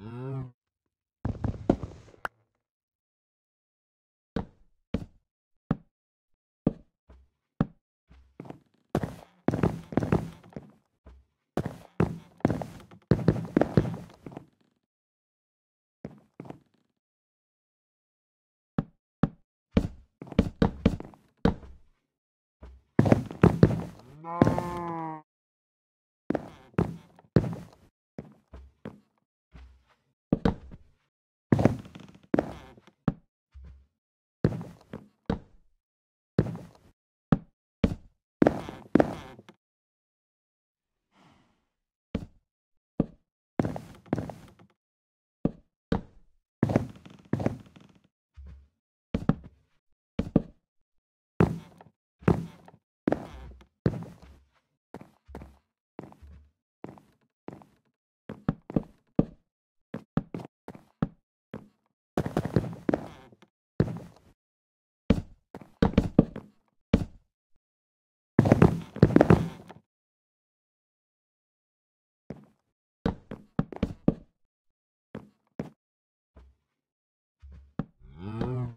Bye. Uh -huh. Mm-hmm.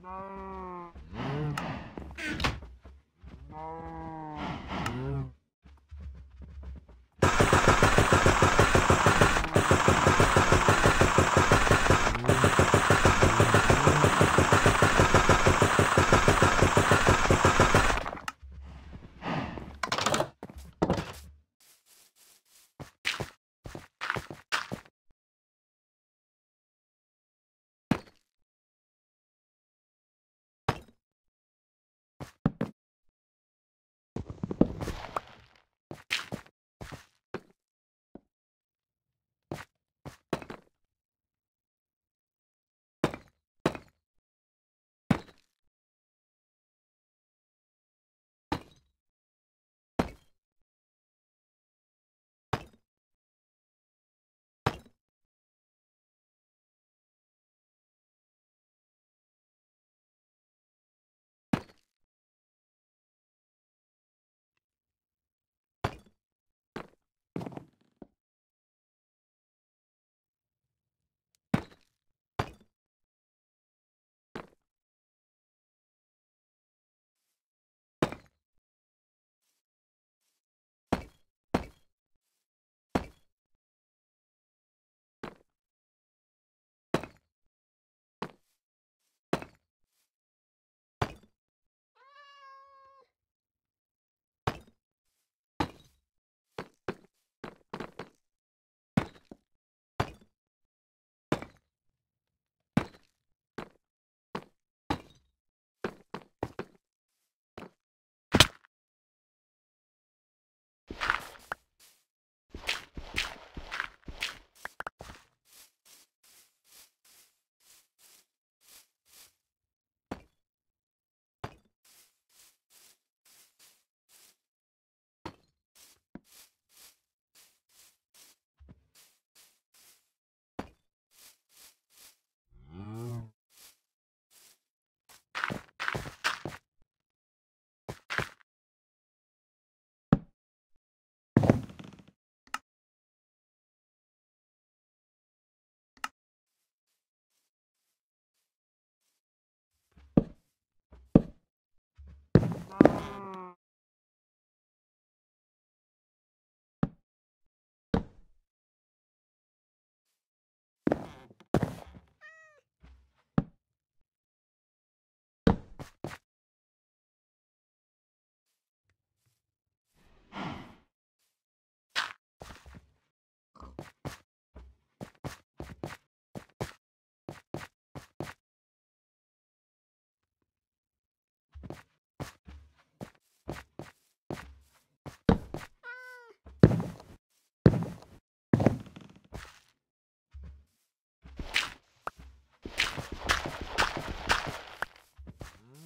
No. No.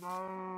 Oh.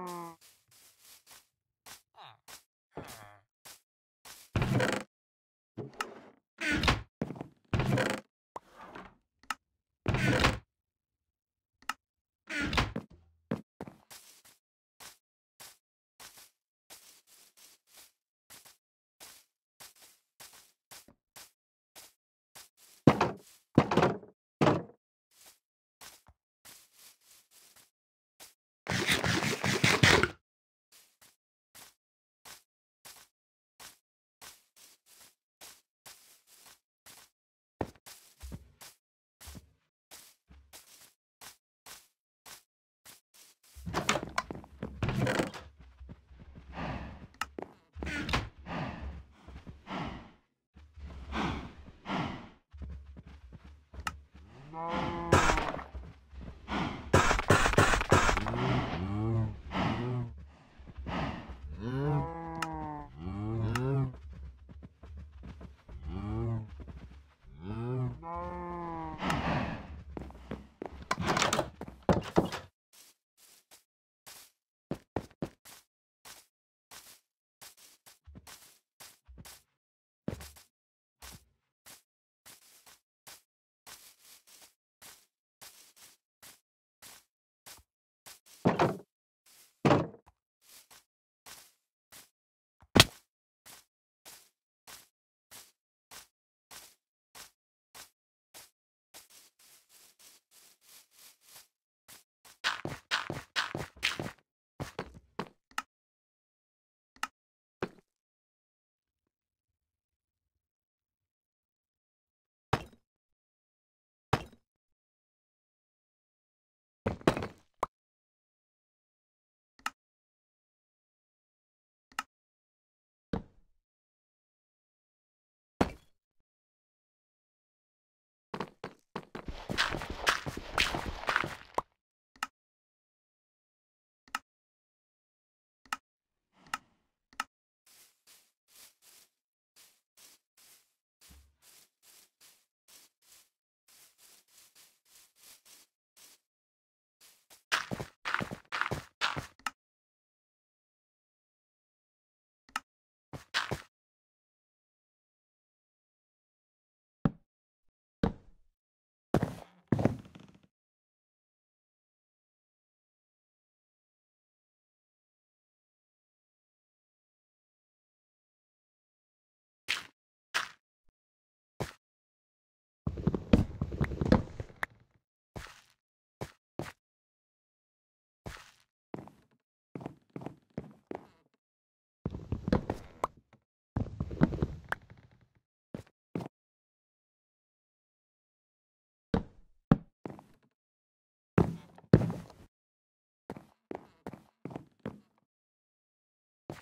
you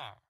are.